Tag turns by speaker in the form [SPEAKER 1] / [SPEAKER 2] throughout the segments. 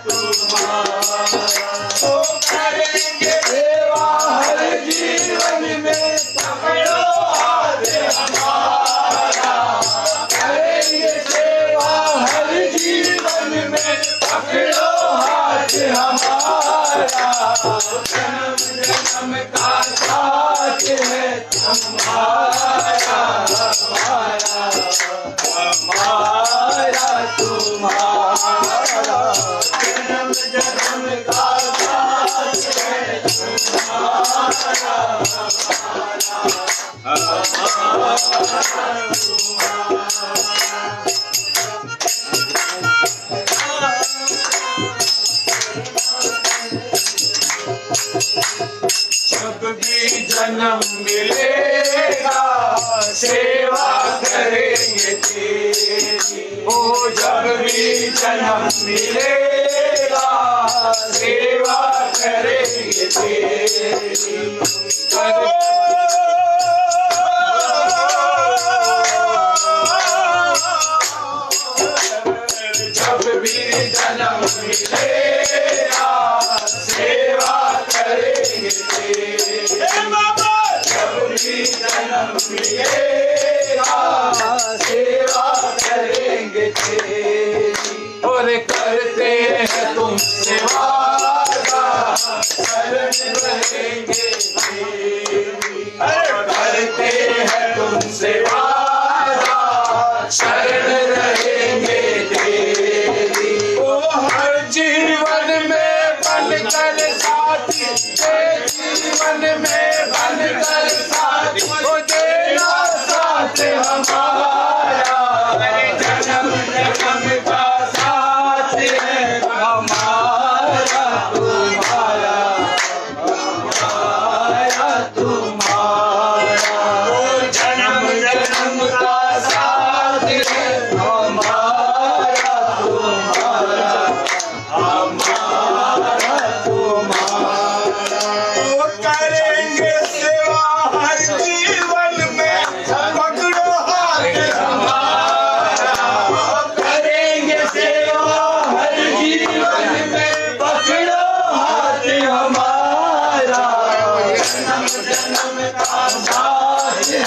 [SPEAKER 1] Tudo mal.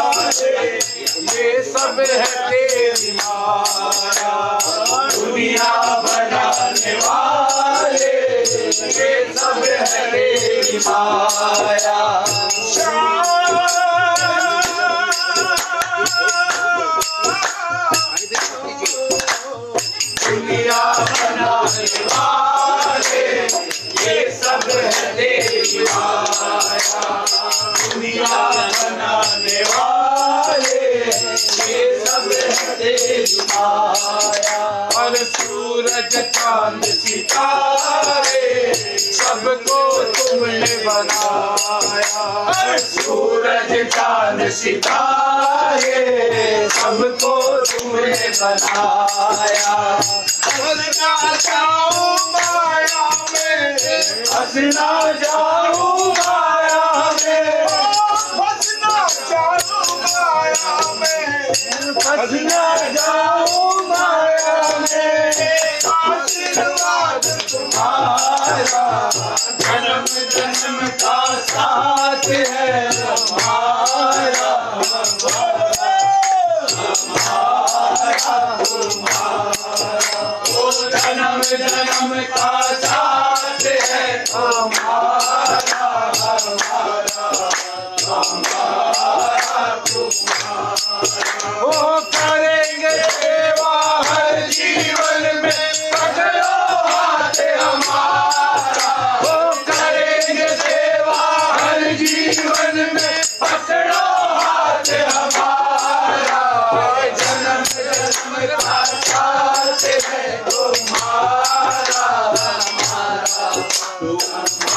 [SPEAKER 1] ये
[SPEAKER 2] सब है तेरी माया। दुनिया बनाने वाले। ये सब है तेरी माया। दुनिया सब है
[SPEAKER 1] ये सब है सूरज चाँद सितारे सबको तुमने बनाया। सूरज चाँद सितारे सबको तुमने बनाया। हंसना माया में में हंसना जाऊँ माया में हंसना जाऊँ माया में तुम्हारा जन्म जन्म का साथ जन्म जन्म का साथ है हमारा ओ करेंगे सेवा हर जीवन में ओ करेंगे सेवा हर जीवन में पकड़ो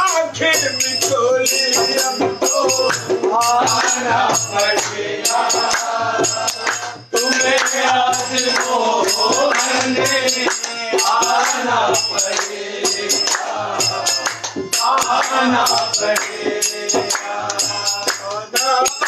[SPEAKER 1] आखिर हमको आना पड़ेगा तुम्हें आज मोहन आना पड़ेगा। आना पड़ेगा।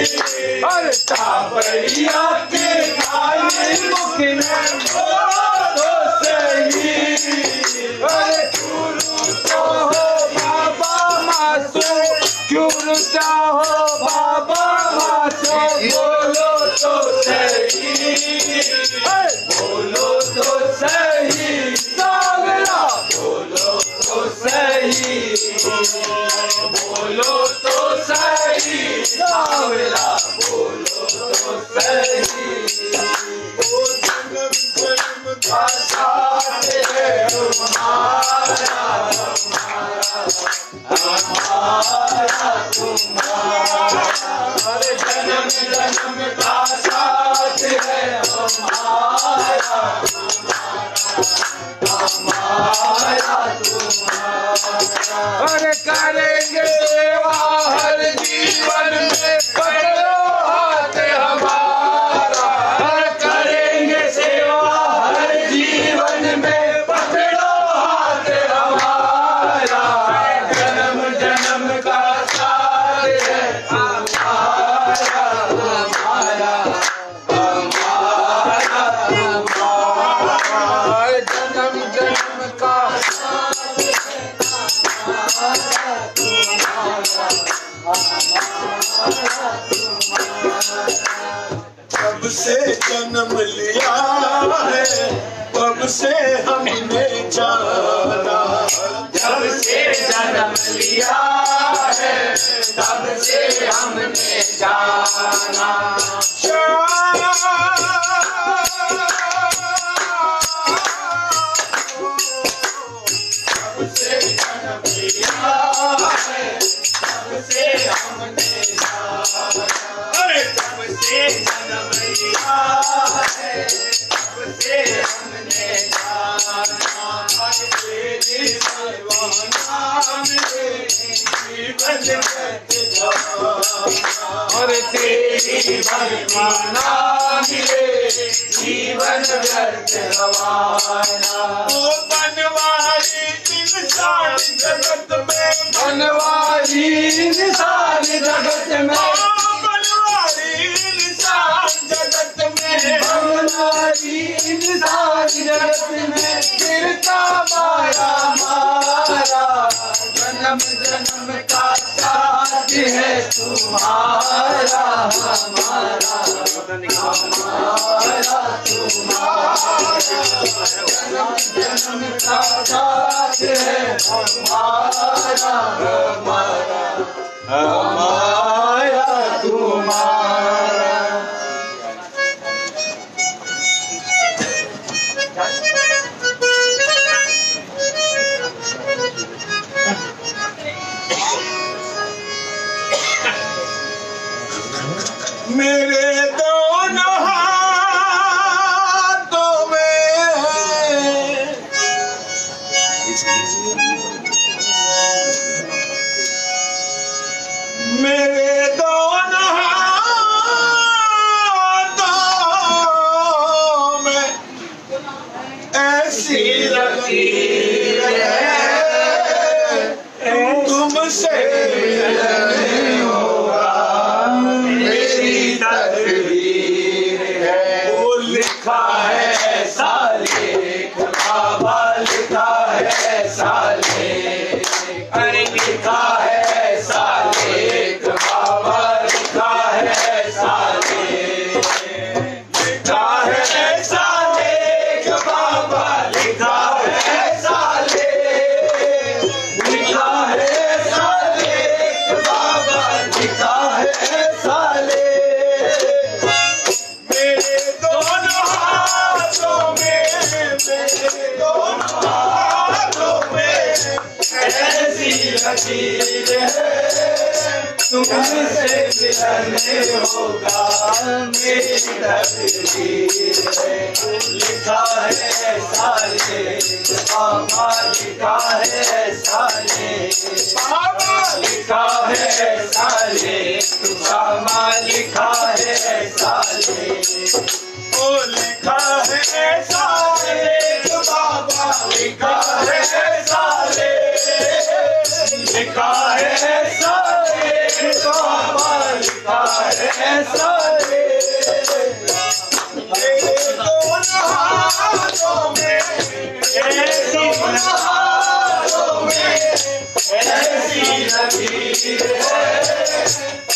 [SPEAKER 1] बिन सावरिया
[SPEAKER 2] जगत में
[SPEAKER 1] फिरता माया मारा? जन्म जन्म का साथ है तुम्हारा, हमारा। हमारा तुम्हारा जन्म जन्म का साथ है हमारा। हमारा हमारा। तुम्हारा
[SPEAKER 2] तुमसे मिलने होगा
[SPEAKER 1] मेरी तकदीर लिखा है ऐसा लेख बाबा लिखा है ऐसा लेख बाबा लिखा है ऐसा लेख बाबा लिखा है लेख
[SPEAKER 2] वो लिखा है ऐसा
[SPEAKER 1] लेख बाबा लिखा है ऐसा लेख है ऐसा बाबा लिखा है ऐसा लेख
[SPEAKER 2] मेरे दोनों हाथों में
[SPEAKER 1] ऐसी हाथों में ऐसी लकीर है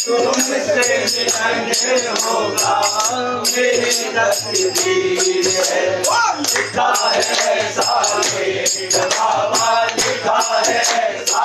[SPEAKER 1] तुमसे मिलने होगा मेरी तकदीर है लिखा है ऐसा बाबा लिखा है ऐसा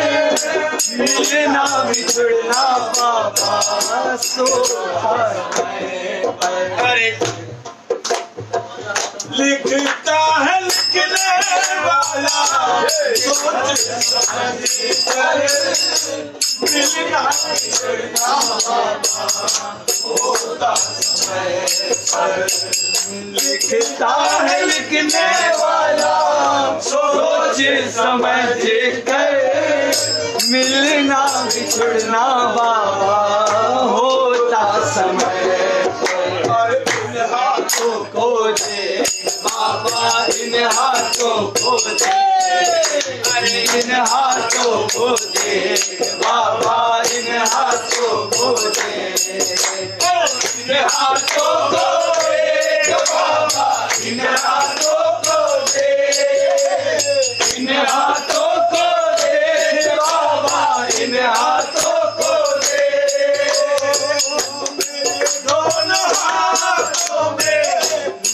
[SPEAKER 2] मिलना बिछड़ना बाबा
[SPEAKER 1] सोता है
[SPEAKER 2] अरे लिखता है लिखने वाला। सोच कर मिलना बिछड़ना होता समय पर
[SPEAKER 1] लिखता है लिखने वाला। सोच समझ कर मिलना बिछड़ना बाबा। होता समय।
[SPEAKER 2] हाथों
[SPEAKER 1] हाथों को दे बाबा इन हाथों को दे। अरे इन हाथों को दे। बाबा इन हाथों को दे। इन हाथों को दे। बाबा इन हाथों को दे। इन हाथों को दे। बाबा इन हाथों को दे।
[SPEAKER 2] दोनों हाथों में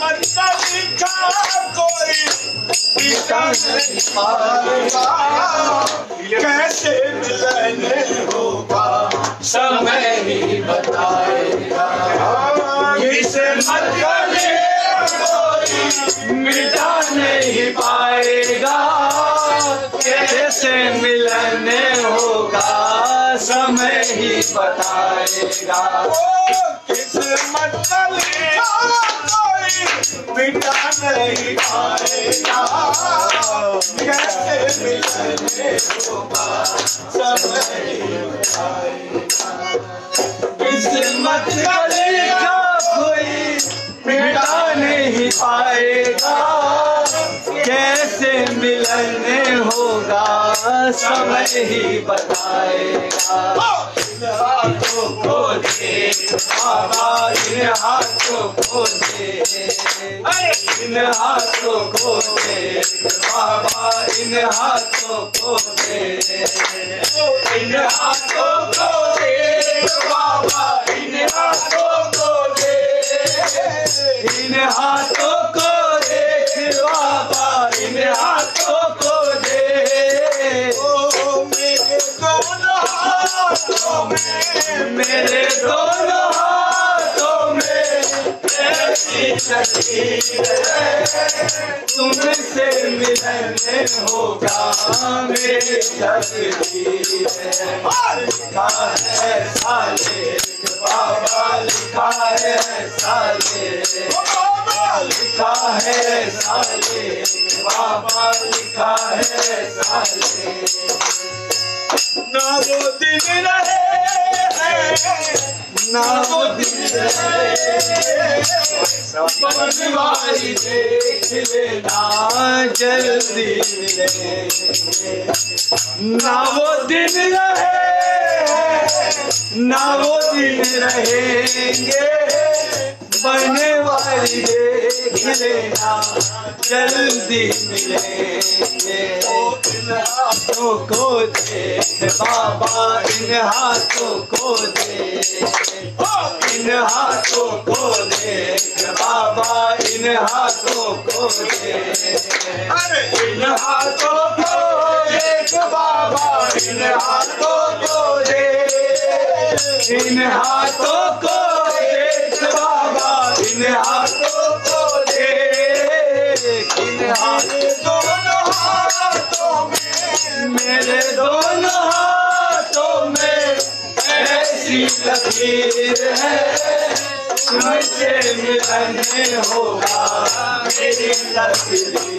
[SPEAKER 1] लिखा
[SPEAKER 2] कोई पाएगा कैसे मिलने होगा
[SPEAKER 1] समय ही बताएगा इसे मत नहीं पाएगा कैसे मिलने होगा समय ही बताएगा
[SPEAKER 2] किस्मत का पिता नहीं पाएगा कैसे मिलने
[SPEAKER 1] किस्मत का कोई मिटा नहीं पाएगा। कैसे मिलने होगा, समय ही बताएगा। इन हाथों को दे बाबा इन हाथों को दे, इन हाथों को दे, बाबा, इन हाथों को दे, इन हाथों को दे, बाबा, इन हाथों को दे, इन हाथों को बाबा दे
[SPEAKER 2] ओ मेरे दोनों
[SPEAKER 1] तुमसे मिलने होगा मेरी तकदीर है लिखा है साले बाबा लिखा है साले लिखा है साले बाबा लिखा है साले
[SPEAKER 2] ना वो दिन रहे,
[SPEAKER 1] ना वो दिन बनवारी देख लेना जल्दी ना वो दिन रहे। ना वो दिन रहेंगे बनने वाली देख लेना जल्दी मिलेंगे। इन हाथों को देख, बाबा इन हाथों को देख, इन हाथों को देख, बाबा इन हाथों को देख। इन हाथों को देख, बाबा इन हाथों को देख। इन हाथों को देख, बाबा इन हाथों को देख, इन हाथों
[SPEAKER 2] दोनों हाथों में,
[SPEAKER 1] मेरे दोनों हाथों में ऐसी लकीर है। तुमसे मिलने होगा, मेरी लकीर है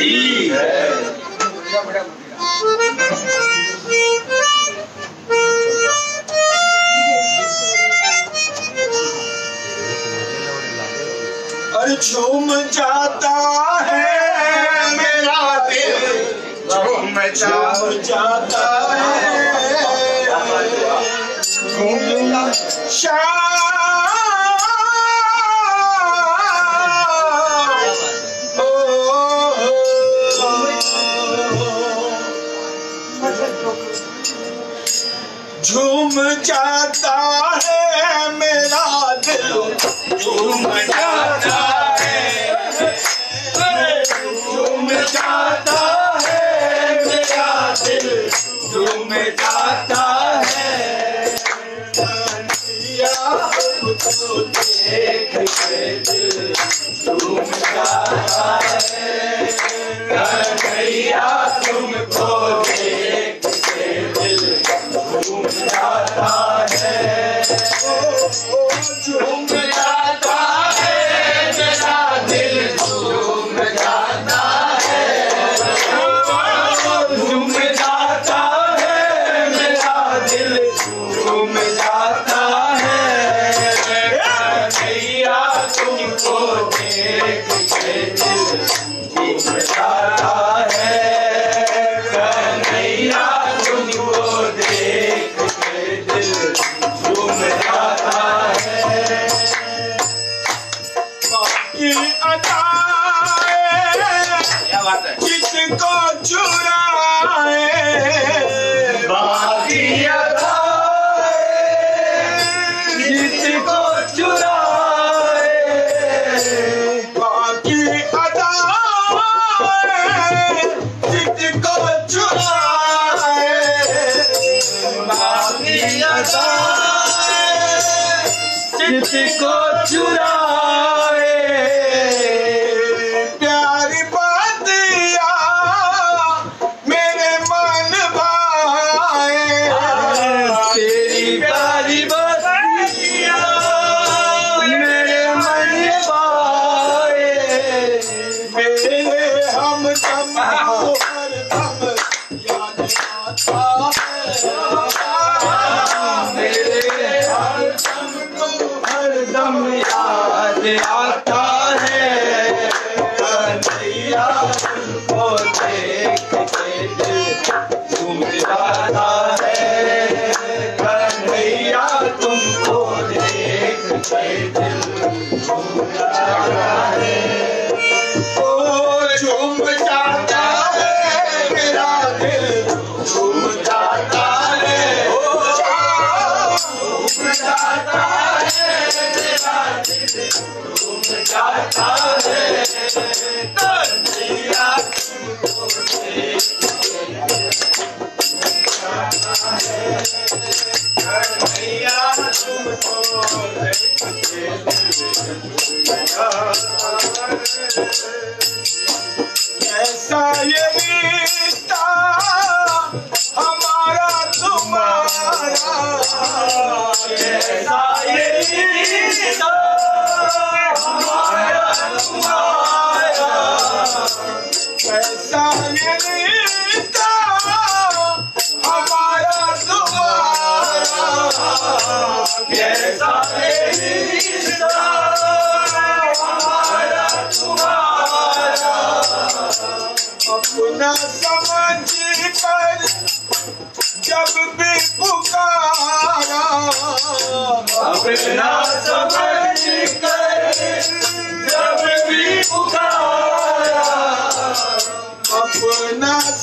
[SPEAKER 1] नरेश जी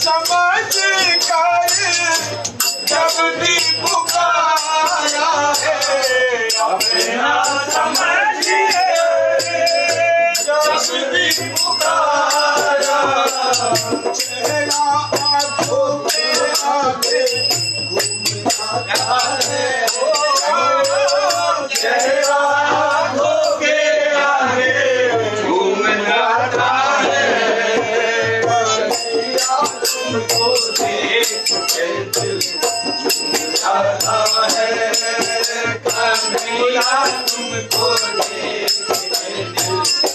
[SPEAKER 2] समझ कर जब भी पुकारा है
[SPEAKER 1] अपना जब भी पुकारा
[SPEAKER 2] चेहरा आँखों के आगे
[SPEAKER 1] जाता है तुमको देख दिल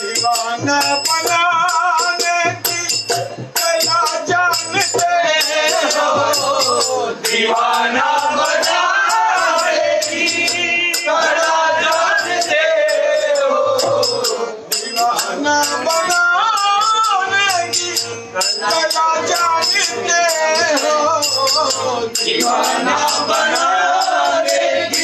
[SPEAKER 2] दीवाना बनाने की जानते
[SPEAKER 1] हो दीवाना बना
[SPEAKER 2] बनाने की कला जानते हो
[SPEAKER 1] दीवाना हो
[SPEAKER 2] दीवाना बना कर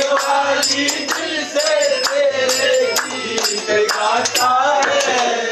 [SPEAKER 1] वाली दिल से तेरे गीत गाता है।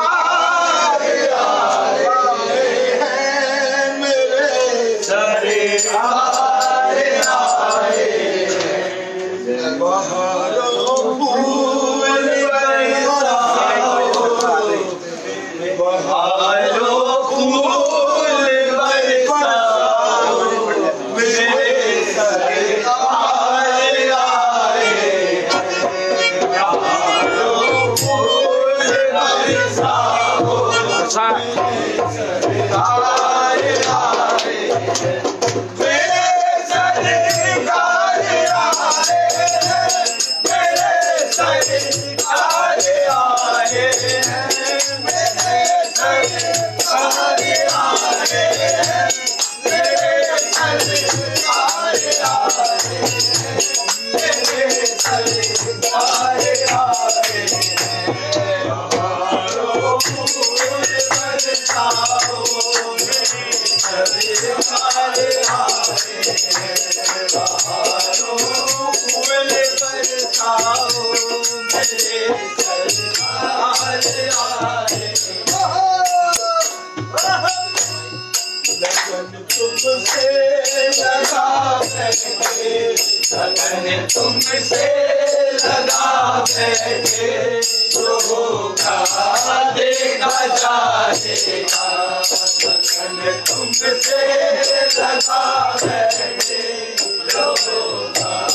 [SPEAKER 1] लगन तुम
[SPEAKER 2] से लगा बैठे
[SPEAKER 1] प्रभु का देखा जाएगा लगन तुमसे लगा बैठे प्रभु का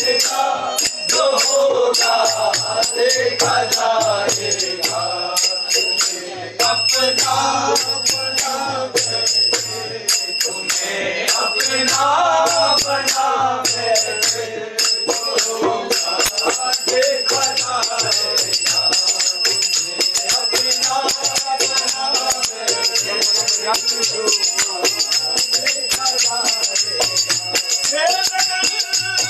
[SPEAKER 1] जाएगा
[SPEAKER 2] जो होगा देखा जाएगा
[SPEAKER 1] अपना अपना तुम्हें अपना बना देखा जाएगा अपना बना बैठे
[SPEAKER 2] कभी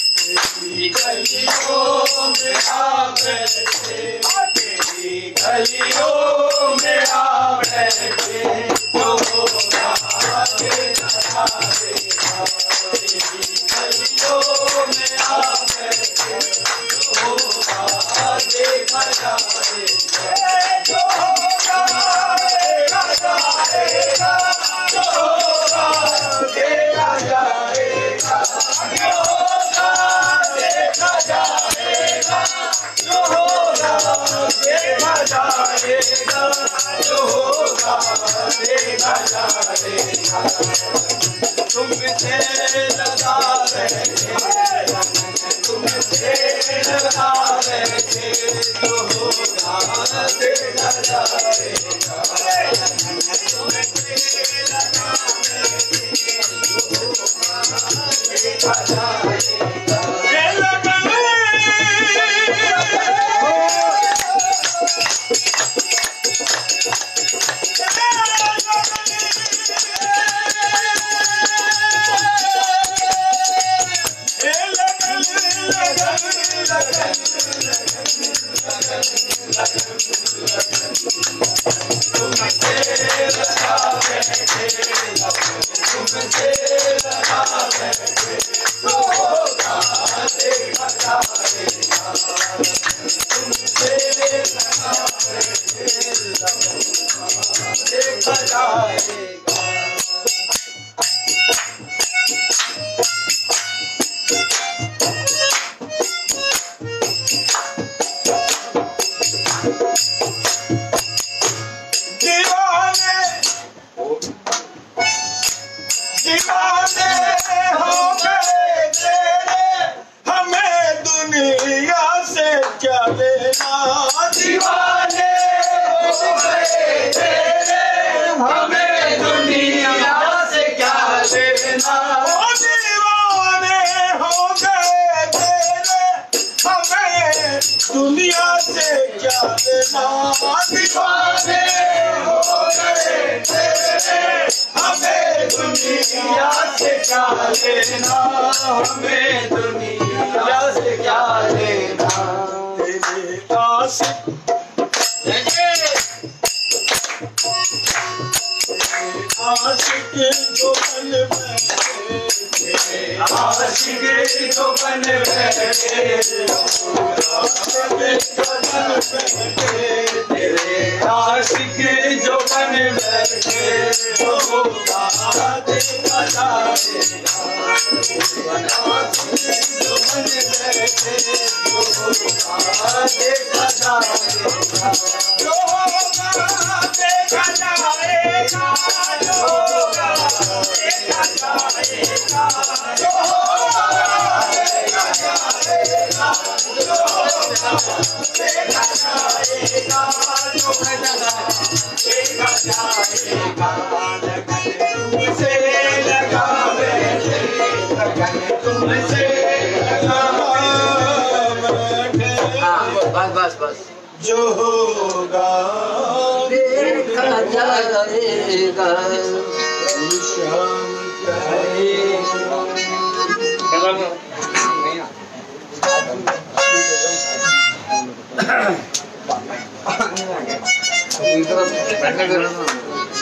[SPEAKER 1] कभी ये ख्याल आता है जहाँ
[SPEAKER 2] बद
[SPEAKER 1] नाम कर देगा कभी ये ध्यान आता है कहावत नाम कर देगा कहावत नाम कर देगा
[SPEAKER 2] मंगारी हाँ
[SPEAKER 1] गलियों में आ बैठे तेरी गलियों में आ बैठे जो होगा देखा जाएगा तेरी गलियों में आ बैठे जो होगा देखा जाएगा जो होगा देखा जाएगा जो होगा देखा जाएगा जो होगा देखा जाएगा जो होगा देखा जाएगा जो होगा देखा जाएगा तुमसे लगा बैठे तुमसे लगा बैठे जो होगा देखा जाएगा तुमसे लगा बैठे जो होगा देखा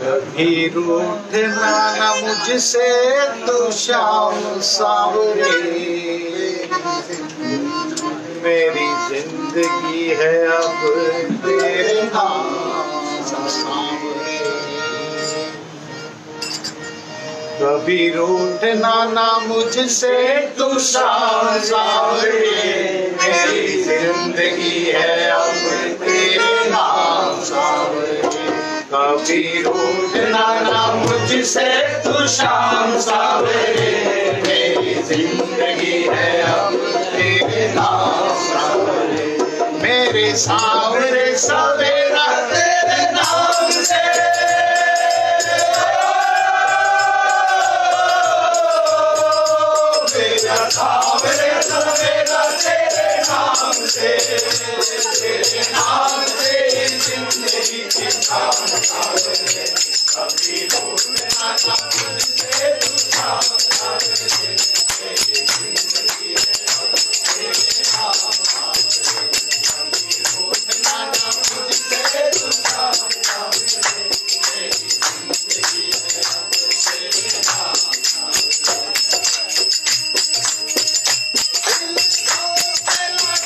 [SPEAKER 1] कभी रूठना न मुझसे तो शाम सावरे। मेरी ज़िंदगी है अब तेरे नाम कभी रूठना ना मुझसे, तू मेरी ज़िंदगी है अब तेरे नाम कभी रूठना ना मुझसे, तू शाम मेरी ज़िंदगी है अब तेरे नाम सावरे मेरे सावरे सवेरा तेरे नाम से। मेरा सावरे सवेरा तेरे नाम से तेरे नाम से ज़िंदगी की शाम सावरे कभी रूठना ना मुझसे तू शाम सावरे मेरी ज़िंदगी है अब तेरे नाम
[SPEAKER 3] सावरे कभी रूठना ना मुझसे तू शाम सावरे मेरी ज़िंदगी है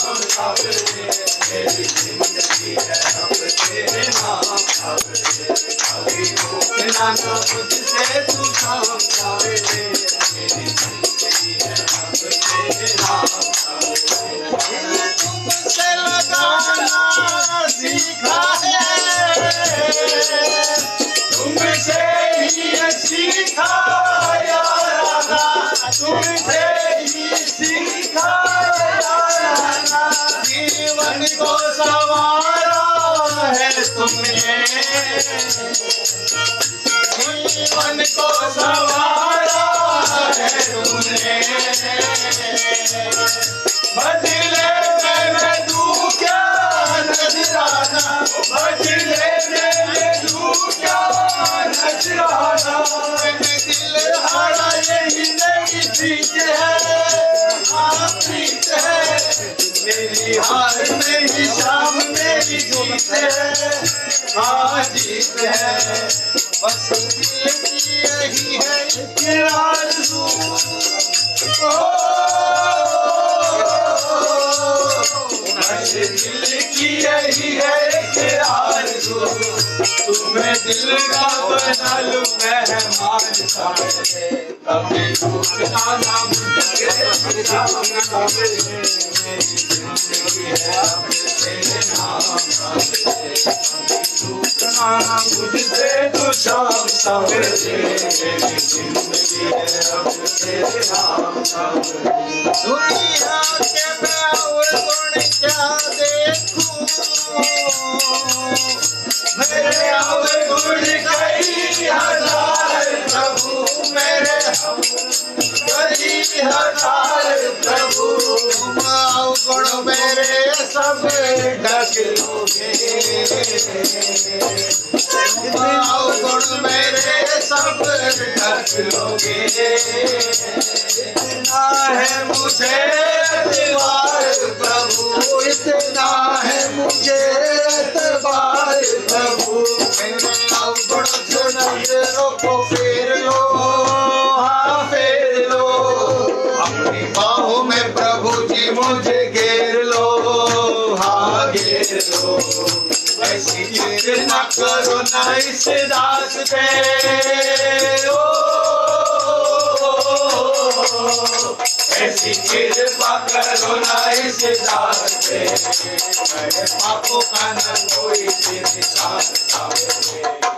[SPEAKER 3] तू शाम
[SPEAKER 1] सावरे ज़िंदगी है अब तेरे नाम सावरे अभी रूठना ना मुझसे हार में ही शाम मेरी जीत है बस यही है दिल की यही है तुम्हें दिल का बना लूँ मेहमान कभी ना मुझे मुझसे तो शाम सवेरे मेरी अब तेरे नाम दुनिया के और गुण क्या देखूँ मेरे अब गुण कई हज़ार प्रभु मेरे कई हज़ार प्रभु। तुम अवगुण मेरे सब ढक लोगे। तुम अवगुण मेरे सब ढक लोगे। इतना है मुझे एतबार प्रभु, इतना है मुझे एतबार प्रभु। मेरे अवगुण से ऐसी करो ना इस दास पे। ओ, ऐसी करो ना इस दास पापों का न कोई निशान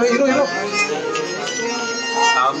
[SPEAKER 4] 왜 이러 이러 다음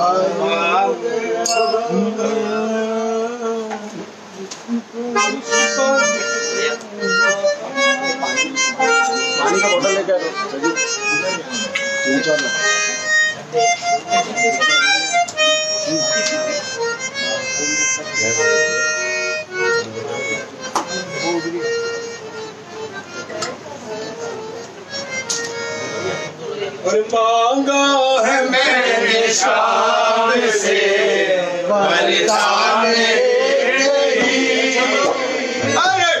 [SPEAKER 1] each मांगा है मैंने शाम से बलिदान अरे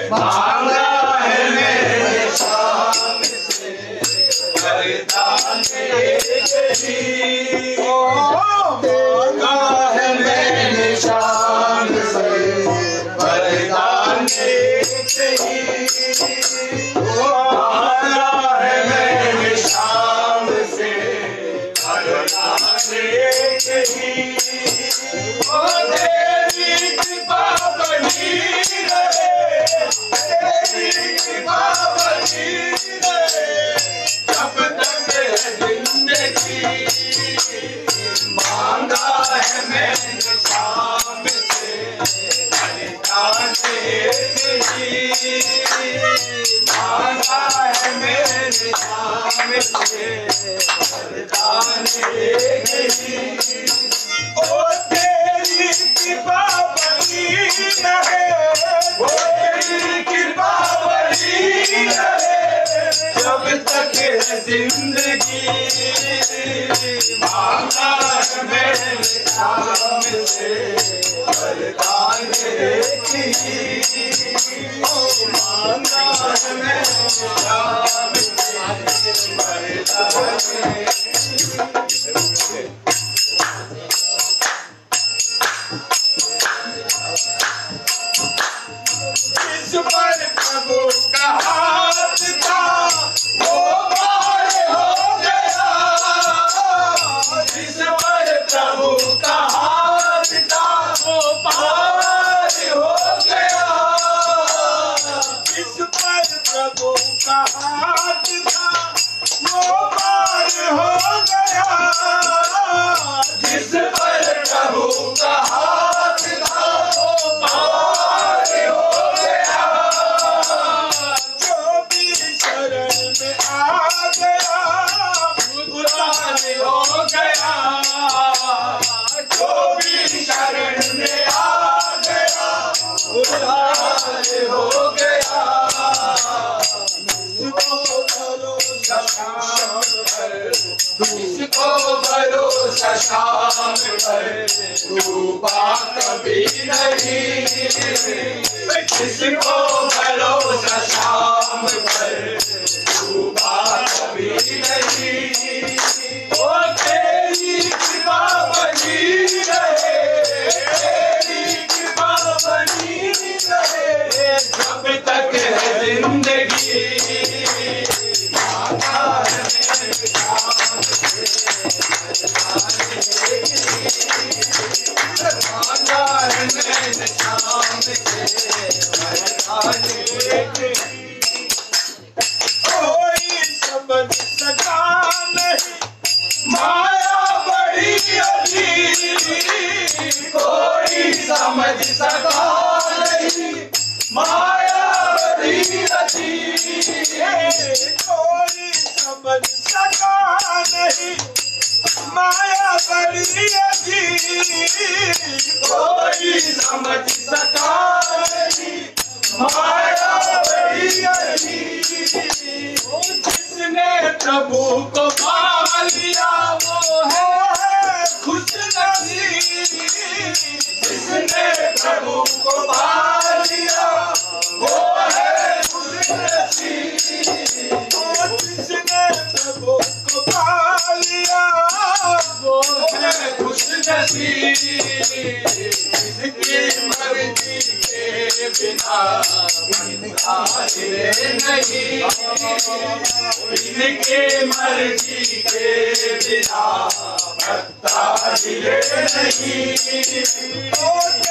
[SPEAKER 1] ओ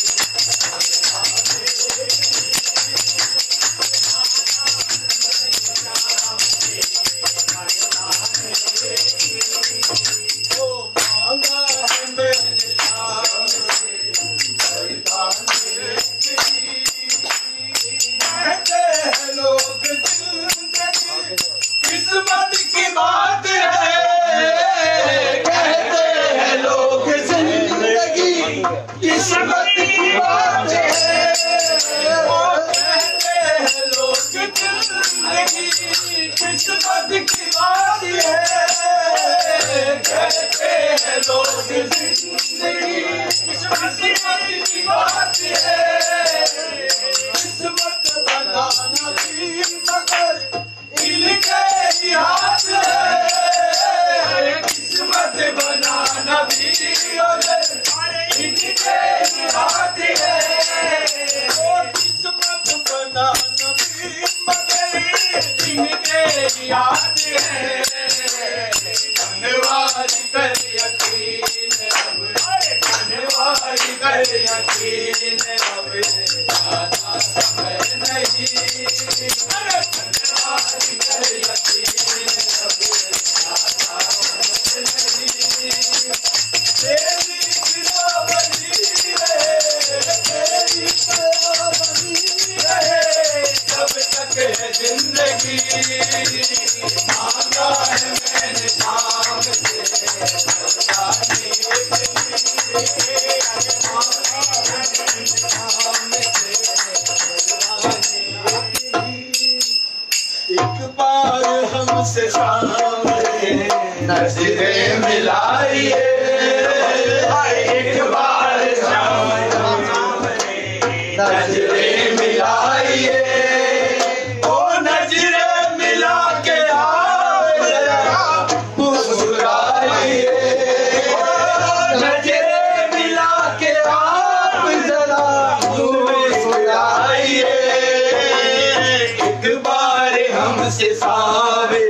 [SPEAKER 2] बार हमसे सावरे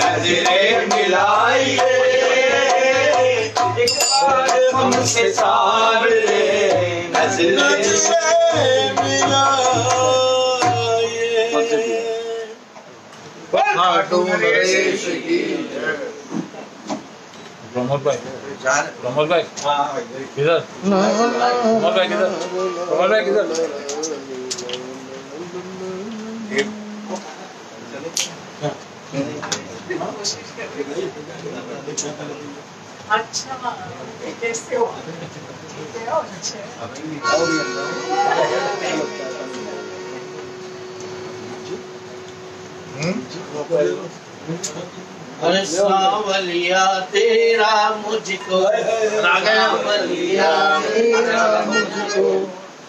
[SPEAKER 2] नज़रें मिलाइए। हमसे सावरे नज़रें
[SPEAKER 3] प्रमोद भाई। प्रमोद भाई। किधर? प्रमोद भाई किधर? प्रमोद भाई किधर?
[SPEAKER 5] अच्छा
[SPEAKER 1] सावलिया तेरा मुझको तेरा मुझको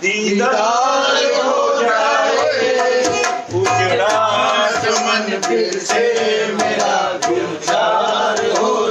[SPEAKER 1] दीदार हो जाए। उजड़ा मन फिर से मेरा गुलजार हो।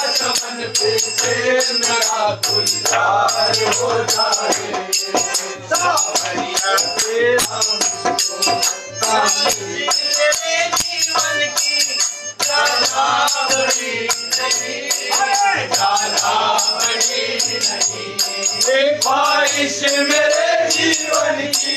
[SPEAKER 1] मेरा चमन से मेरा गुलजार हो जाए तेरा जीवन की बड़ी नहीं मेरे जीवन की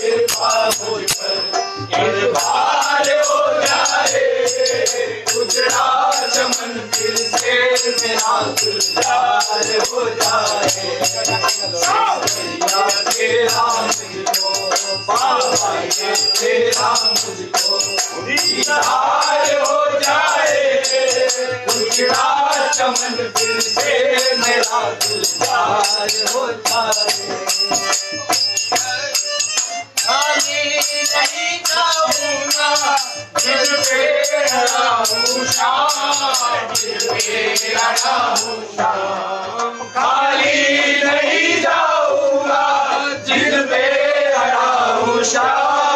[SPEAKER 1] कृपा हो मेरा गुलजार हो जाए तेरा मुझको बाबा ये तेरा मुझको दीदार हो जाए उजड़ा चमन फिर से मेरा गुलजार हो जाए खाली नहीं जाऊँगा दिल पे रहूँ शाम दिल पे रहूँ शाम नहीं जाऊँगा, दिल पे रहूँ मन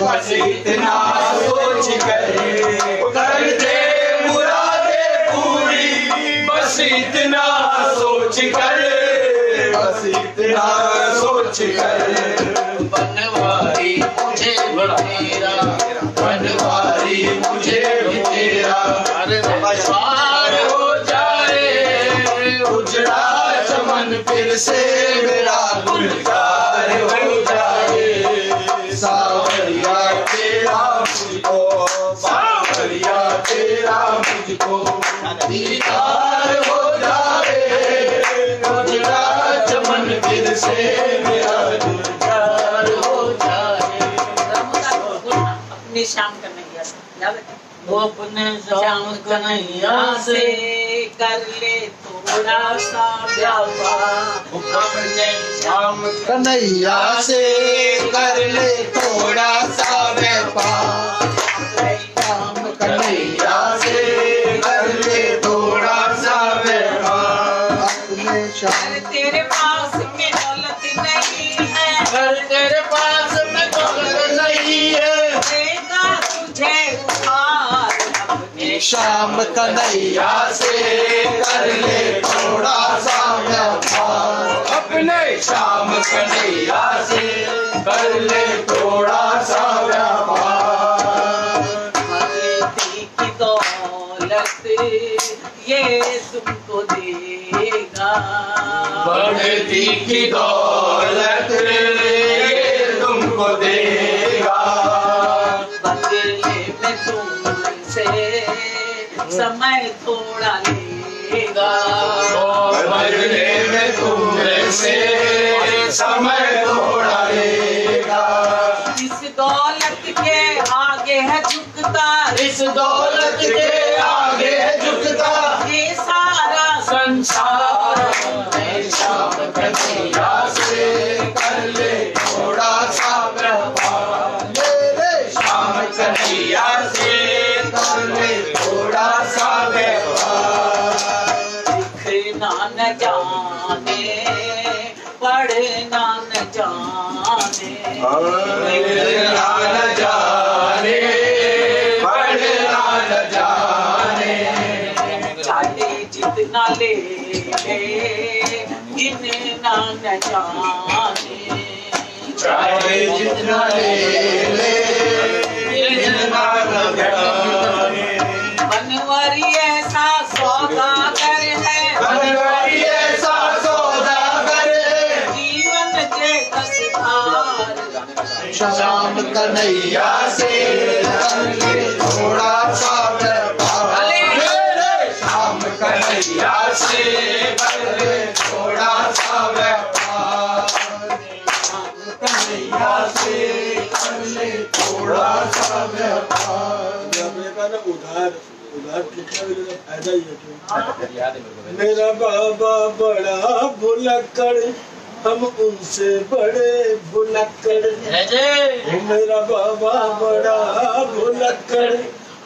[SPEAKER 6] बस इतना सोच कर
[SPEAKER 1] करते मुरादे पूरी बस इतना सोच कर बस इतना सोच कर
[SPEAKER 6] बनवारी मुझे तेरा
[SPEAKER 1] बनवारी मुझे तेरा पार हो जाए उजड़ा चमन फिर से
[SPEAKER 5] अपनी शाम कन्हैया से याद
[SPEAKER 6] वो अपने श्याम कन्हैया से
[SPEAKER 5] कर ले थोड़ा सा व्यापार
[SPEAKER 6] अपने श्याम
[SPEAKER 1] कन्हैया से कर ले थोड़ा सा व्यापार राम कन्हैया से कर ले थोड़ा सा व्यापार अपने
[SPEAKER 5] अरे तेरे पास
[SPEAKER 1] शाम कन्हैया से कर ले थोड़ा सा व्यापार अपने शाम कन्हैया से कर ले थोड़ा सा व्यापार
[SPEAKER 5] की दौलत ये तुमको देगा।
[SPEAKER 1] बढ़ती की दौलत ये तुमको देगा।
[SPEAKER 5] थोड़ा लेगा।
[SPEAKER 1] बदले में तुमसे समय थोड़ा लेगा।
[SPEAKER 5] इस दौलत के आगे है झुकता।
[SPEAKER 1] इस दौलत के आगे झुकता।
[SPEAKER 5] ये सारा
[SPEAKER 1] संसार। शाम से कर ले।
[SPEAKER 5] जितना ले ले गिनना न जाने
[SPEAKER 1] चाहे जितना ले ले इतना न जाने शाम कन्हैया से थोड़ा सा शाम कन्हैया से थोड़ा सा कन्हैया से थोड़ा सा व्यापार।
[SPEAKER 2] उधार उधार कितना फ़ायदा है मेरा बाबा बड़ा भुलक्कड़ हम उनसे बड़े भुलक्कड़। मेरा बाबा बड़ा भुलक्कड़।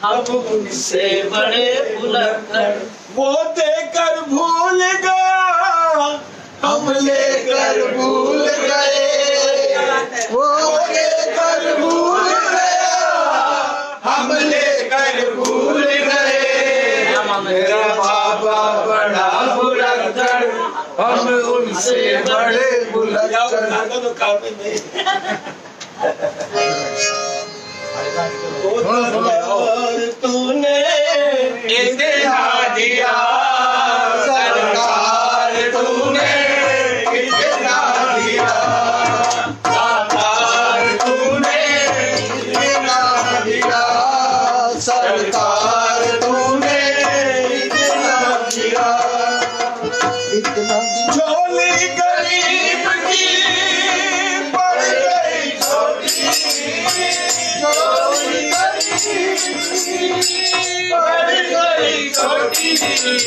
[SPEAKER 2] हम उनसे
[SPEAKER 6] बड़े भुलक्कड़।
[SPEAKER 2] वो देकर भूल गया।
[SPEAKER 1] हम लेकर भूल गए। वो लेकर भूल गया। हम लेकर भूल गए। मेरा बाबा बड़ा हम उनसे बड़े
[SPEAKER 2] बुलंद तो तूने
[SPEAKER 1] इतना दिया।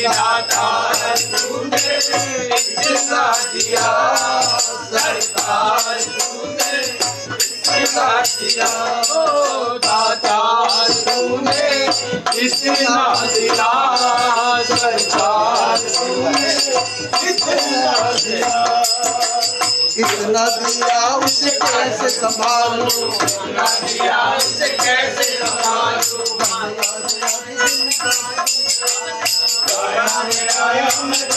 [SPEAKER 1] दाता दिया सरकार दिया दाता तूने इतना दिया
[SPEAKER 3] उसे कैसे संभालूं?
[SPEAKER 1] इतना दिया उसे कैसे संभालूं आया मैं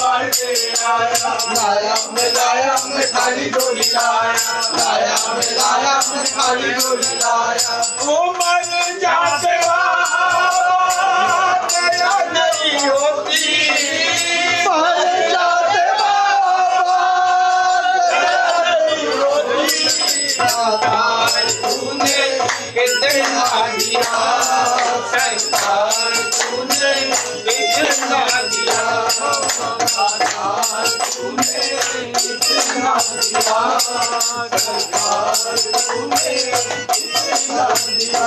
[SPEAKER 3] लाया
[SPEAKER 1] मैं लाया मैं खाली डोली लाया। लाया मैं लाया मैं जाते सरकार तूने कितना दिया सरकार तूने इतना दिया सरकार तूने इतना दिया सरकार तूने इतना दिया।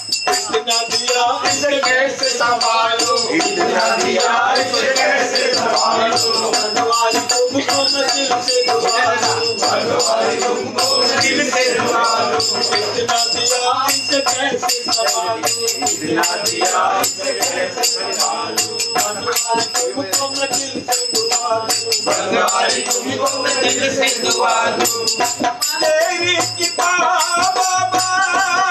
[SPEAKER 1] मेरी मेरी इतना दिया इसे कैसे संभालो इतना दिया इसे कैसे संभालो भगवान तुमको दिल से दुआरो भगवान तुमको दिल से दुआरो इतना दिया इसे कैसे संभालो इतना दिया इसे कैसे संभालो भगवान तुमको दिल से दुआरो भगवान तुमको दिल से दुआरो तेरी किताब बाबा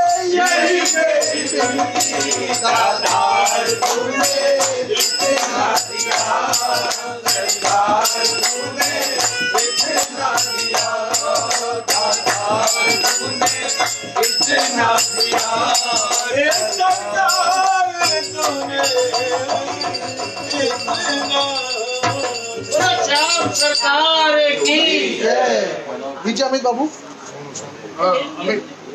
[SPEAKER 1] सरकार तूने इतना दिया दातार तूने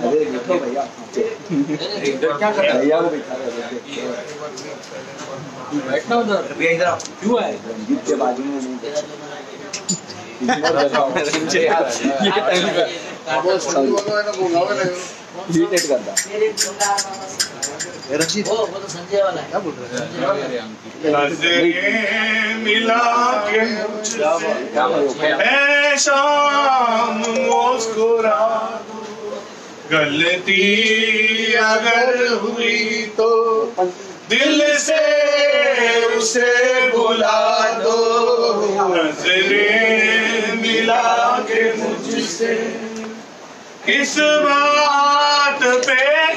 [SPEAKER 7] अरे बैठो भैया भैया को
[SPEAKER 4] उधर भैया इधर क्यों आए
[SPEAKER 7] के बाजू में नहीं
[SPEAKER 4] है
[SPEAKER 1] मिला मुस्कुरा। गलती अगर हुई तो। दिल से उसे बुला दो। मिला के मुझसे। किस बात पे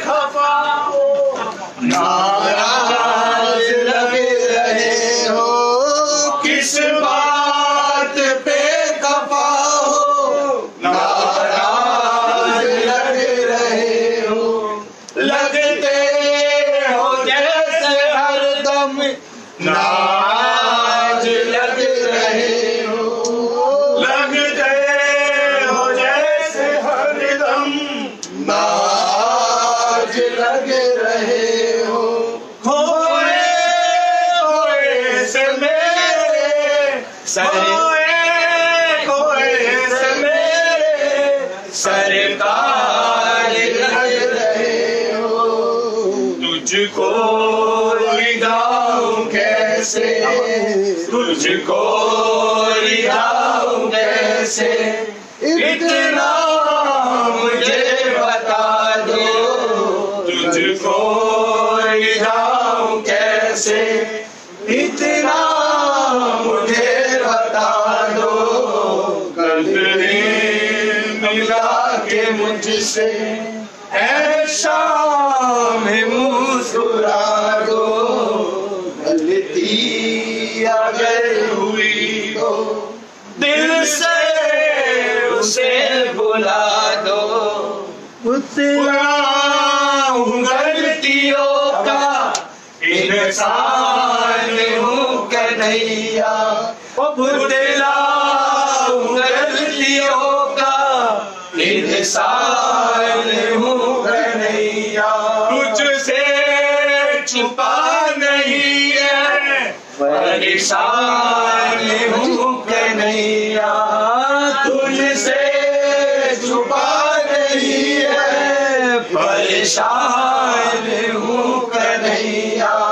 [SPEAKER 1] कैसे इतना मुझे बता दो। तुझको कैसे? इतना मुझे बता दो। मिला के मुझसे, ऐसा मुस्कुरा दो। गलती अगर हुई तो दिल से उसे बुला दो। गलतियों का इंसान हूँ कन्हैया। गलतियों का इंसान हूँ कन्हैया। तुझसे छुपा नहीं है। परेशान हूँ कन्हैया। परेशान हूँ कन्हैया।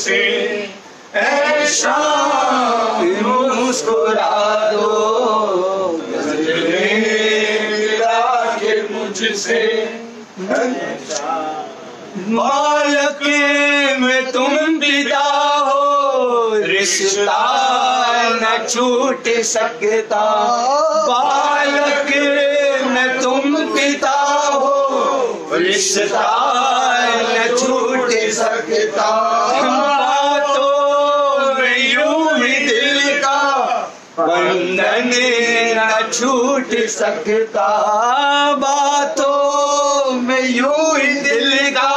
[SPEAKER 1] मुझसे ऐसा मुस्कुरा दो के मुझसे। मालक में तुम विदा हो। रिश्ता न छूट सकता। बालक में तुम पिता हो। रिश्ता न छूट सकता छूट सकता बातों में यूँ ही दिल का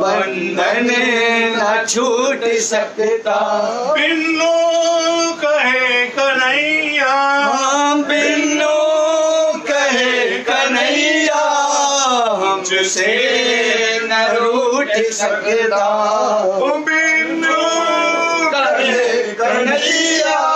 [SPEAKER 1] बंधन न छूट सकता। बिन्नू कहे कन्हैया। बिन्नू कहे कन्हैया हमसे न रूठ सकता। बिन्नू कहे कन्हैया।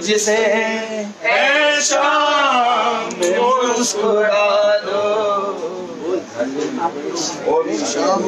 [SPEAKER 1] मुझसे मुस्कुरा दो।
[SPEAKER 3] और शाम